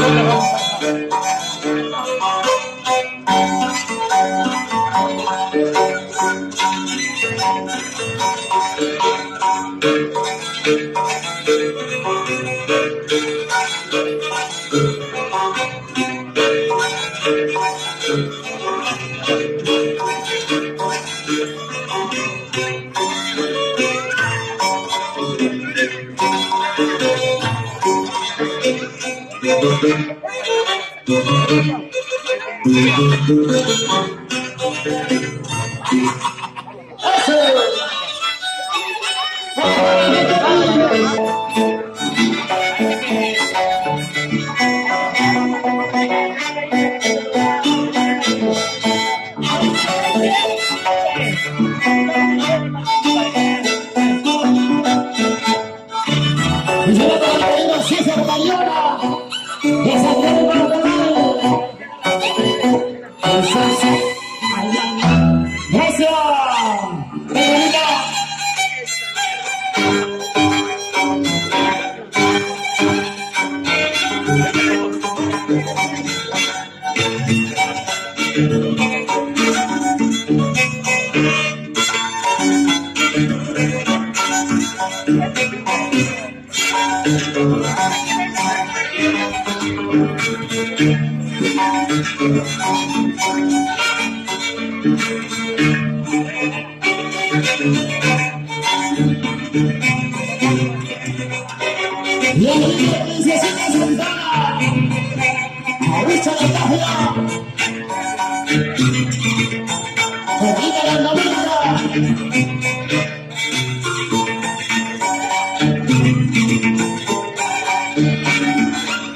Não, não. Thank you. Ladies, this is the bar. I wish to let the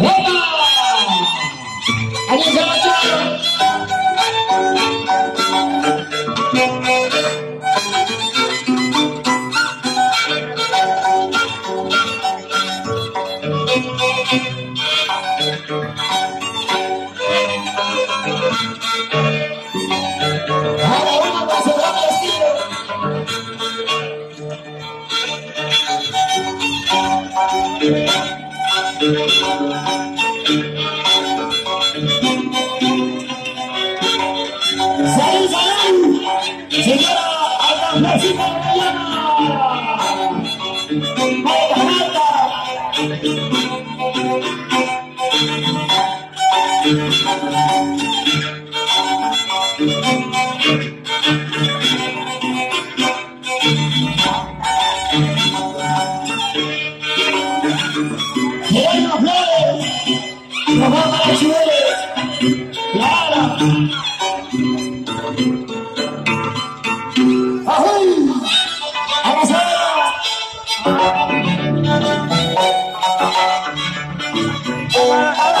What? 我要火，不怕被吃。好了好了。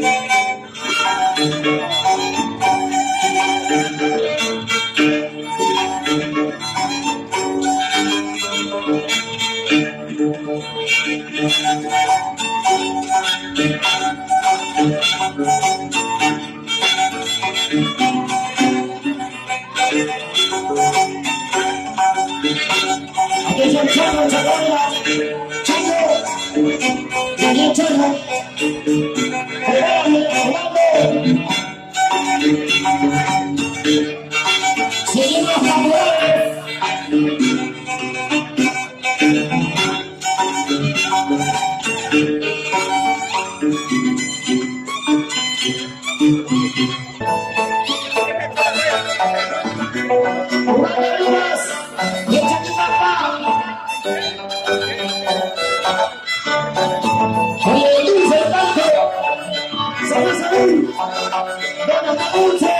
que se Don't let me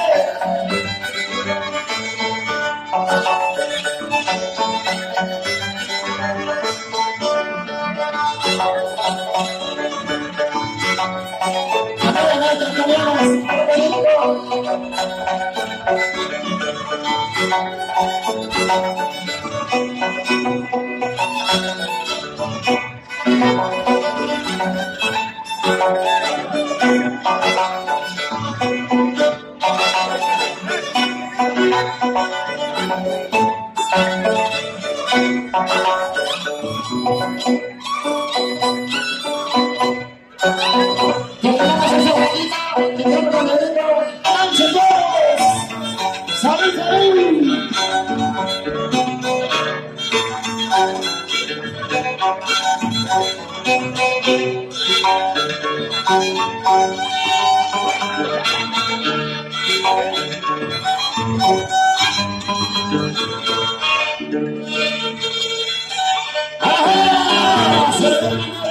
ver, 아하!